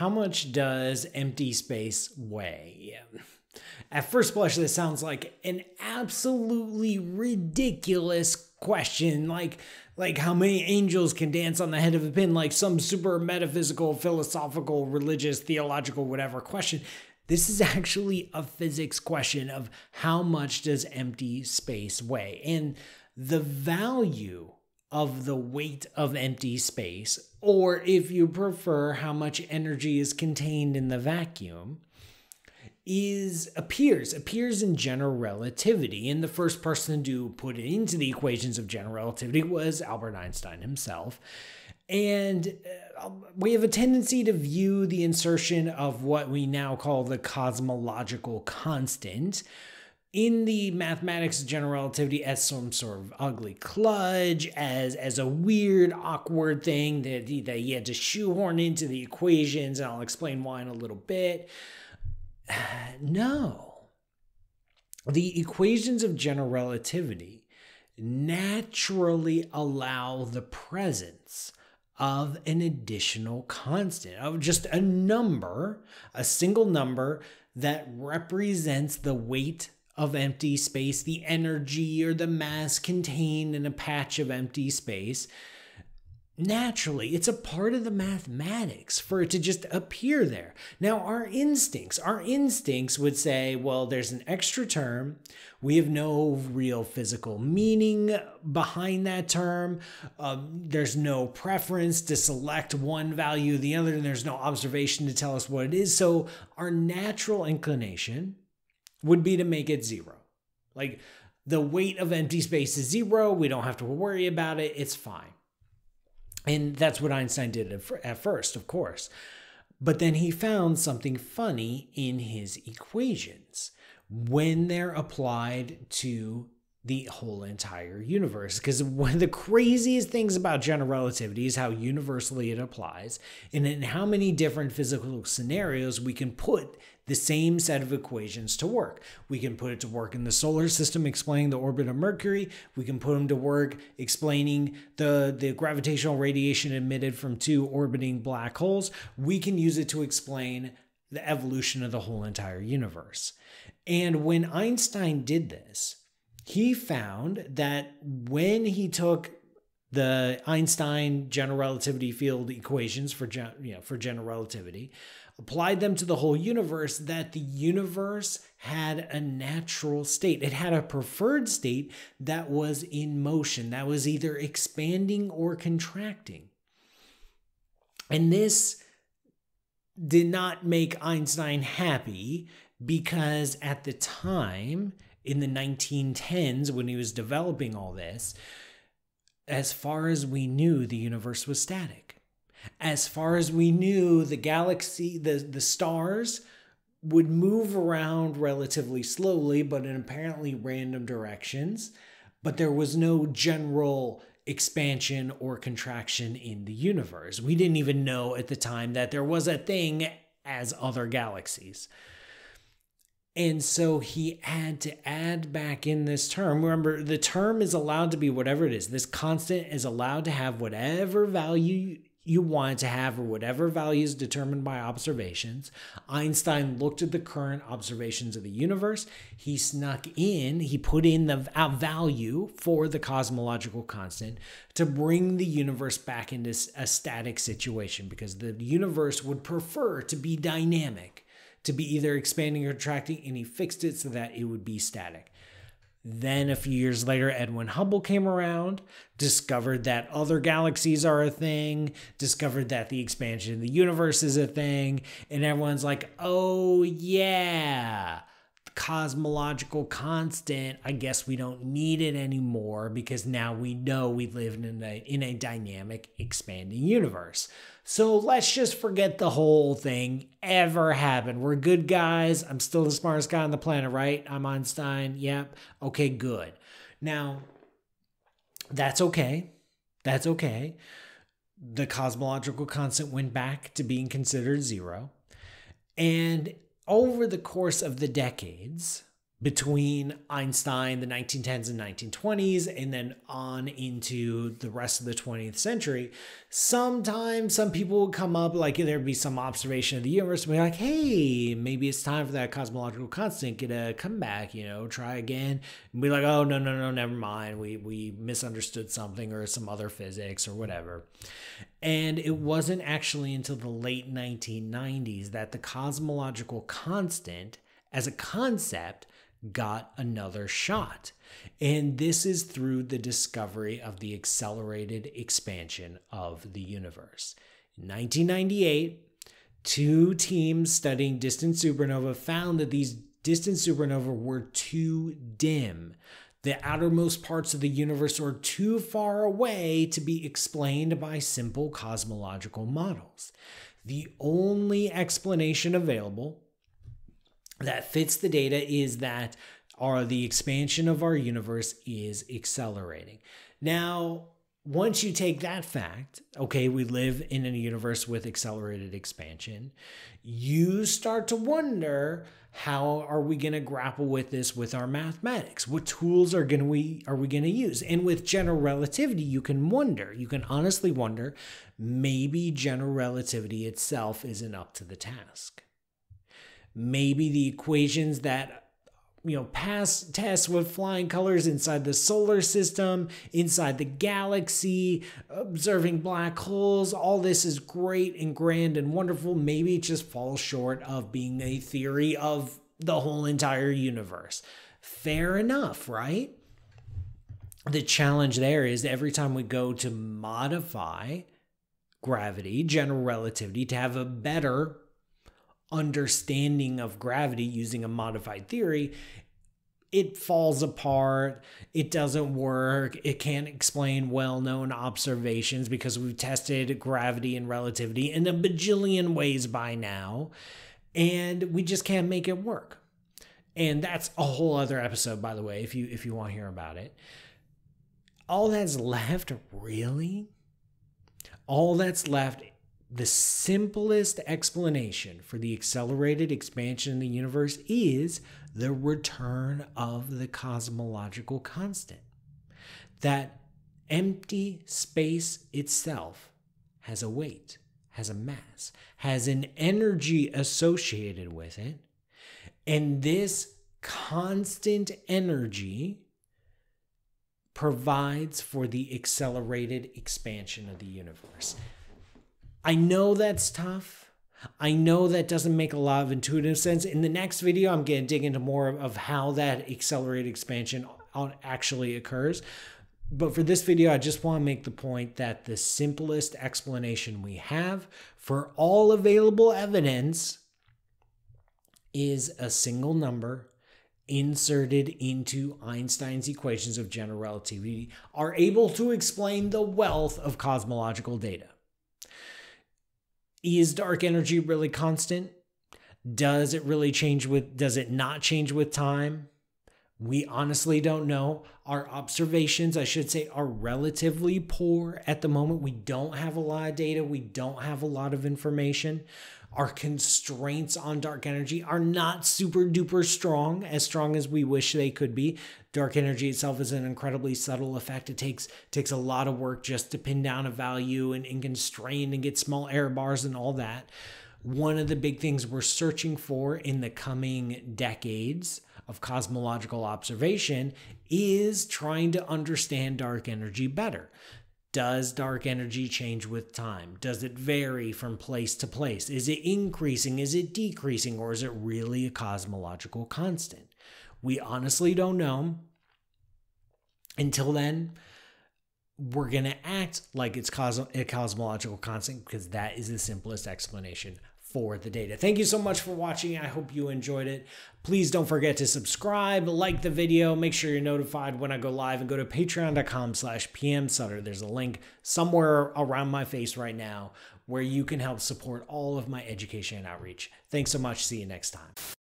How much does empty space weigh? At first blush, this sounds like an absolutely ridiculous question. Like, like how many angels can dance on the head of a pin, like some super metaphysical, philosophical, religious, theological, whatever question. This is actually a physics question of how much does empty space weigh? And the value of the weight of empty space, or if you prefer, how much energy is contained in the vacuum, is appears appears in general relativity. And the first person to put it into the equations of general relativity was albert einstein himself. And uh, we have a tendency to view the insertion of what we now call the cosmological constant in the mathematics of general relativity as some sort of ugly kludge, as as a weird, awkward thing that, that you had to shoehorn into the equations, and I'll explain why in a little bit. No. The equations of general relativity naturally allow the presence of an additional constant, of just a number, a single number that represents the weight of empty space, the energy or the mass contained in a patch of empty space naturally. It's a part of the mathematics for it to just appear there. Now, our instincts, our instincts would say, well, there's an extra term. We have no real physical meaning behind that term. Um, there's no preference to select one value the other, and there's no observation to tell us what it is. So, our natural inclination would be to make it zero. Like the weight of empty space is zero. We don't have to worry about it. It's fine. And that's what Einstein did at first, of course. But then he found something funny in his equations when they're applied to the whole entire universe. Because one of the craziest things about general relativity is how universally it applies and in how many different physical scenarios we can put the same set of equations to work. We can put it to work in the solar system explaining the orbit of Mercury. We can put them to work explaining the, the gravitational radiation emitted from two orbiting black holes. We can use it to explain the evolution of the whole entire universe. And when Einstein did this, he found that when he took the Einstein general relativity field equations for you know for general relativity applied them to the whole universe, that the universe had a natural state. It had a preferred state that was in motion, that was either expanding or contracting. And this did not make Einstein happy because at the time, in the 1910s, when he was developing all this, as far as we knew, the universe was static as far as we knew, the galaxy, the, the stars would move around relatively slowly, but in apparently random directions. But there was no general expansion or contraction in the universe. We didn't even know at the time that there was a thing as other galaxies. And so he had to add back in this term. Remember, the term is allowed to be whatever it is. This constant is allowed to have whatever value you want to have or whatever value is determined by observations. Einstein looked at the current observations of the universe. He snuck in, he put in the value for the cosmological constant to bring the universe back into a static situation because the universe would prefer to be dynamic, to be either expanding or contracting, and he fixed it so that it would be static. Then, a few years later, Edwin Hubble came around, discovered that other galaxies are a thing, discovered that the expansion of the universe is a thing, and everyone's like, oh, yeah, cosmological constant. I guess we don't need it anymore because now we know we live in a, in a dynamic, expanding universe. So let's just forget the whole thing ever happened. We're good guys. I'm still the smartest guy on the planet, right? I'm Einstein. Yep. Okay, good. Now, that's okay. That's okay. The cosmological constant went back to being considered zero. And over the course of the decades, between Einstein, the 1910s and 1920s, and then on into the rest of the 20th century, sometimes some people would come up, like there'd be some observation of the universe, and be like, hey, maybe it's time for that cosmological constant, get a comeback, you know, try again. And be like, oh, no, no, no, never mind. We, we misunderstood something or some other physics or whatever. And it wasn't actually until the late 1990s that the cosmological constant as a concept got another shot. And this is through the discovery of the accelerated expansion of the universe. In 1998, two teams studying distant supernova found that these distant supernova were too dim. The outermost parts of the universe are too far away to be explained by simple cosmological models. The only explanation available that fits the data is that our the expansion of our universe is accelerating. Now, once you take that fact, okay, we live in a universe with accelerated expansion, you start to wonder how are we going to grapple with this with our mathematics? What tools are going to we are we going to use? And with general relativity, you can wonder, you can honestly wonder, maybe general relativity itself isn't up to the task maybe the equations that you know pass tests with flying colors inside the solar system inside the galaxy observing black holes all this is great and grand and wonderful. Maybe it just falls short of being a theory of the whole entire universe. Fair enough right? The challenge there is every time we go to modify gravity general relativity to have a better understanding of gravity using a modified theory, it falls apart. It doesn't work. It can't explain well known observations because we've tested gravity and relativity in a bajillion ways by now, and we just can't make it work. And that's a whole other episode, by the way, if you if you want to hear about it. All that's left, really, all that's left the simplest explanation for the accelerated expansion of the universe is the return of the cosmological constant. That empty space itself has a weight, has a mass, has an energy associated with it. And this constant energy provides for the accelerated expansion of the universe. I know that's tough. I know that doesn't make a lot of intuitive sense. In the next video, I'm going to dig into more of how that accelerated expansion actually occurs. But for this video, I just want to make the point that the simplest explanation we have for all available evidence is a single number inserted into Einstein's equations of general relativity are able to explain the wealth of cosmological data. Is dark energy really constant? Does it really change with, does it not change with time? We honestly don't know. Our observations, I should say, are relatively poor at the moment. We don't have a lot of data, we don't have a lot of information. Our constraints on dark energy are not super duper strong, as strong as we wish they could be. Dark energy itself is an incredibly subtle effect. It takes takes a lot of work just to pin down a value and, and constrain and get small error bars and all that. One of the big things we're searching for in the coming decades of cosmological observation is trying to understand dark energy better. Does dark energy change with time? Does it vary from place to place? Is it increasing? Is it decreasing? Or is it really a cosmological constant? We honestly don't know. Until then, we're going to act like it's cos- a cosmological constant because that is the simplest explanation for the data. Thank you so much for watching. I hope you enjoyed it. Please don't forget to subscribe, like the video, make sure you're notified when I go live and go to patreon.com slash pmsutter. There's a link somewhere around my face right now where you can help support all of my education and outreach. Thanks so much. See you next time.